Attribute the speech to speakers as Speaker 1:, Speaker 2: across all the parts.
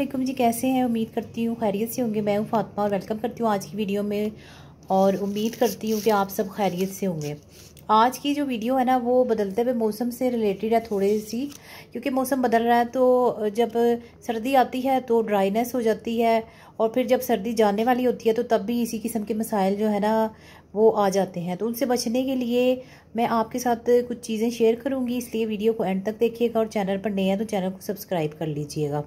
Speaker 1: वालेकुम जी, कैसे हैं? उम्मीद करती हूँ खैरियत से होंगे। मैं हूँ फातमा और वेलकम करती हूँ आज की वीडियो में। और उम्मीद करती हूँ कि आप सब खैरियत से होंगे। आज की जो वीडियो है ना, वो बदलते हुए मौसम से रिलेटेड है थोड़ी सी क्योंकि मौसम बदल रहा है तो जब सर्दी आती है तो ड्राइनेस हो जाती है। और फिर जब सर्दी जाने वाली होती है तो तब भी इसी किस्म के मसाइल जो है ना, वो आ जाते हैं। तो उनसे बचने के लिए मैं आपके साथ कुछ चीज़ें शेयर करूँगी। इसलिए वीडियो को एंड तक देखिएगा और चैनल पर नए हैं तो चैनल को सब्सक्राइब कर लीजिएगा।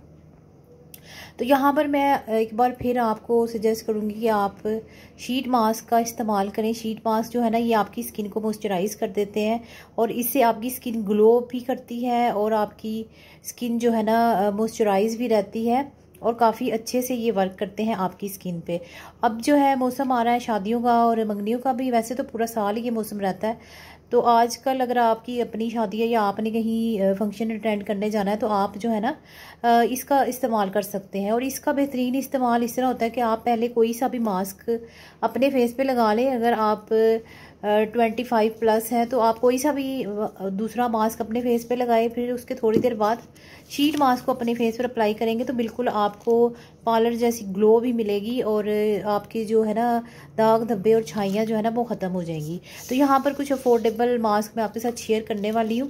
Speaker 1: तो यहाँ पर मैं एक बार फिर आपको सजेस्ट करूँगी कि आप शीट मास्क का इस्तेमाल करें। शीट मास्क जो है ना, ये आपकी स्किन को मॉइस्चराइज कर देते हैं और इससे आपकी स्किन ग्लो भी करती है और आपकी स्किन जो है ना मॉइस्चराइज भी रहती है और काफ़ी अच्छे से ये वर्क करते हैं आपकी स्किन पे। अब जो है मौसम आ रहा है शादियों का और मंगनियों का भी, वैसे तो पूरा साल ये मौसम रहता है। तो आजकल अगर आपकी अपनी शादी है या आपने कहीं फ़ंक्शन अटेंड करने जाना है तो आप जो है ना इसका इस्तेमाल कर सकते हैं। और इसका बेहतरीन इस्तेमाल इस तरह होता है कि आप पहले कोई सा भी मास्क अपने फेस पे लगा लें। अगर आप ट्वेंटी फाइव प्लस है तो आप कोई सा भी दूसरा मास्क अपने फेस पे लगाए, फिर उसके थोड़ी देर बाद शीट मास्क को अपने फेस पर अप्लाई करेंगे तो बिल्कुल आपको पार्लर जैसी ग्लो भी मिलेगी और आपके जो है ना, दाग धब्बे और छाइयाँ जो है ना, वो ख़त्म हो जाएँगी। तो यहाँ पर कुछ अफोर्डेबल मास्क मैं आपके साथ शेयर करने वाली हूँ।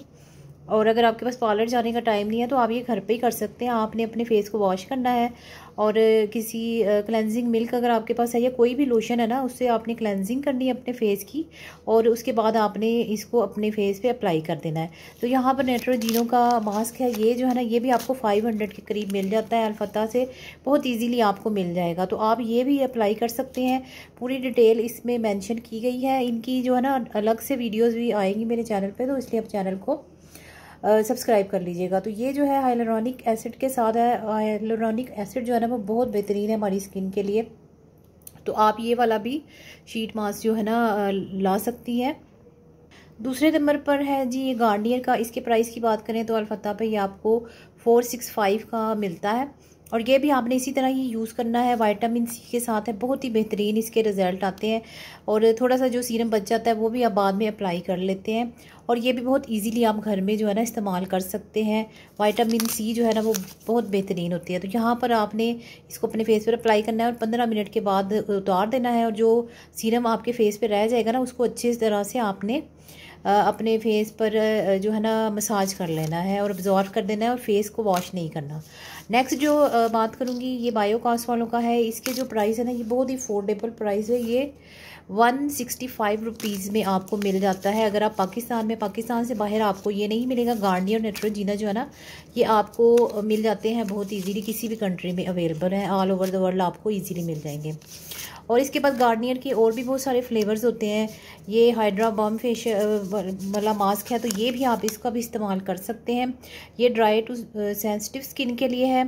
Speaker 1: और अगर आपके पास पार्लर जाने का टाइम नहीं है तो आप ये घर पे ही कर सकते हैं। आपने अपने फेस को वॉश करना है और किसी क्लेंजिंग मिल्क अगर आपके पास है या कोई भी लोशन है ना, उससे आपने क्लेंजिंग करनी है अपने फेस की और उसके बाद आपने इसको अपने फेस पे अप्लाई कर देना है। तो यहाँ पर नेट्रोजीनो का मास्क है, ये जो है ना, ये भी आपको फाइव हंड्रेड के करीब मिल जाता है। अलफता से बहुत ईजीली आपको मिल जाएगा। तो आप ये भी अप्लाई कर सकते हैं। पूरी डिटेल इसमें मैंशन की गई है। इनकी जो है ना, अलग से वीडियोज़ भी आएँगी मेरे चैनल पर तो इसलिए आप चैनल को सब्सक्राइब कर लीजिएगा। तो ये जो है हाइलोरॉनिक एसिड के साथ है। हाइलोरॉनिक एसिड जो है ना, वो बहुत बेहतरीन है हमारी स्किन के लिए। तो आप ये वाला भी शीट मास्क जो है ना ला सकती हैं। दूसरे नंबर पर है जी, ये गार्नियर का। इसके प्राइस की बात करें तो अलफता पर ये आपको फोर सिक्स फाइव का मिलता है। और ये भी आपने इसी तरह ही यूज़ करना है वाइटामिन सी के साथ है, बहुत ही बेहतरीन इसके रिज़ल्ट आते हैं। और थोड़ा सा जो सीरम बच जाता है, वो भी आप बाद में अप्लाई कर लेते हैं। और ये भी बहुत इजीली आप घर में जो है ना इस्तेमाल कर सकते हैं। वाइटामिन सी जो है ना, वो बहुत बेहतरीन होती है। तो यहाँ पर आपने इसको अपने फेस पर अप्लाई करना है और पंद्रह मिनट के बाद उतार देना है। और जो सीरम आपके फेस पर रह जाएगा ना, उसको अच्छी तरह से आपने अपने फेस पर जो है ना मसाज कर लेना है और ऑब्जॉर्व कर देना है और फेस को वॉश नहीं करना। नेक्स्ट जो बात करूँगी, ये बायो कास्ट वालों का है, इसके जो प्राइस है ना, ये बहुत ही अफोर्डेबल प्राइस है, ये वन सिक्सटी फाइव रुपीज़ में आपको मिल जाता है। अगर आप पाकिस्तान में, पाकिस्तान से बाहर आपको ये नहीं मिलेगा गार्नियर नेट्रोजीना जो है ना, ये आपको मिल जाते हैं बहुत इजीली किसी भी कंट्री में अवेलेबल है ऑल ओवर द वर्ल्ड आपको इजीली मिल जाएँगे। और इसके बाद गार्नियर के और भी बहुत सारे फ्लेवर्स होते हैं, ये हाइड्रा बम फेश वाला मास्क है तो ये भी आप इसका भी इस्तेमाल कर सकते हैं। ये ड्राई टू सेंसिटिव स्किन के लिए है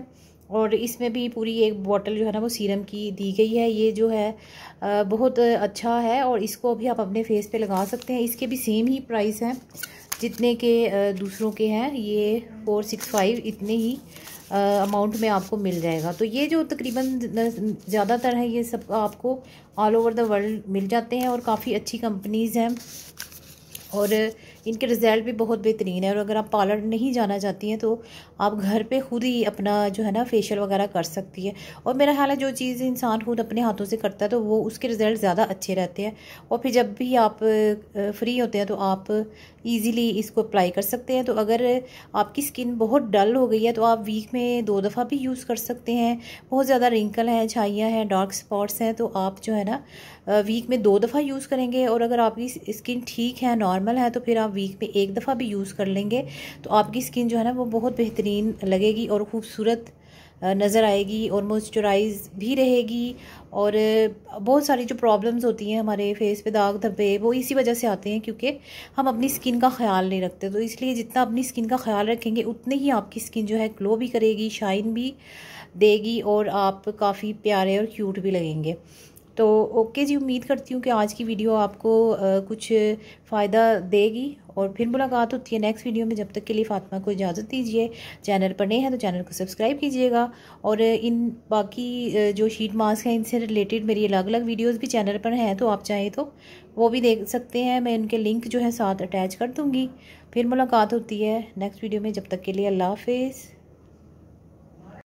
Speaker 1: और इसमें भी पूरी एक बॉटल जो है ना वो सीरम की दी गई है। ये जो है बहुत अच्छा है और इसको भी आप अपने फेस पे लगा सकते हैं। इसके भी सेम ही प्राइस हैं, जितने के दूसरों के हैं। ये फोर सिक्स फाइव इतने ही अमाउंट में आपको मिल जाएगा। तो ये जो तकरीबन ज़्यादातर है, ये सब आपको ऑल ओवर द वर्ल्ड मिल जाते हैं और काफ़ी अच्छी कंपनीज़ हैं। और इनके रिज़ल्ट भी बहुत बेहतरीन है और अगर आप पार्लर नहीं जाना चाहती हैं तो आप घर पे खुद ही अपना जो है ना फेशियल वगैरह कर सकती है। और मेरा ख्याल है जो चीज़ इंसान खुद अपने हाथों से करता है तो वो उसके रिज़ल्ट ज़्यादा अच्छे रहते हैं। और फिर जब भी आप फ्री होते हैं तो आप ईज़िली इसको अप्लाई कर सकते हैं। तो अगर आपकी स्किन बहुत डल हो गई है तो आप वीक में दो दफ़ा भी यूज़ कर सकते हैं। बहुत ज़्यादा रिंकल हैं, छाइयाँ हैं डार्क स्पॉट्स हैं तो आप जो है ना वीक में दो दफ़ा यूज़ करेंगे। और अगर आपकी स्किन ठीक है नॉर्मल है तो फिर आप वीक में एक दफ़ा भी यूज़ कर लेंगे तो आपकी स्किन जो है ना, वो बहुत बेहतरीन लगेगी और ख़ूबसूरत नज़र आएगी और मॉइस्चराइज भी रहेगी। और बहुत सारी जो प्रॉब्लम्स होती हैं हमारे फेस पे, दाग, धब्बे, वो इसी वजह से आते हैं क्योंकि हम अपनी स्किन का ख्याल नहीं रखते। तो इसलिए जितना अपनी स्किन का ख्याल रखेंगे, उतनी ही आपकी स्किन जो है ग्लो भी करेगी शाइन भी देगी और आप काफ़ी प्यारे और क्यूट भी लगेंगे। तो ओके जी उम्मीद करती हूँ कि आज की वीडियो आपको आ, कुछ फ़ायदा देगी। और फिर मुलाकात होती है नेक्स्ट वीडियो में। जब तक के लिए फ़ातिमा को इजाज़त दीजिए। चैनल पर नए हैं तो चैनल को सब्सक्राइब कीजिएगा। और इन बाकी जो शीट मास्क हैं इनसे रिलेटेड मेरी अलग अलग वीडियोज़ भी चैनल पर हैं तो आप चाहें तो वो भी देख सकते हैं। मैं इनके लिंक जो है साथ अटैच कर दूँगी। फिर मुलाकात होती है नेक्स्ट वीडियो में। जब तक के लिए अल्लाह हाफिज़।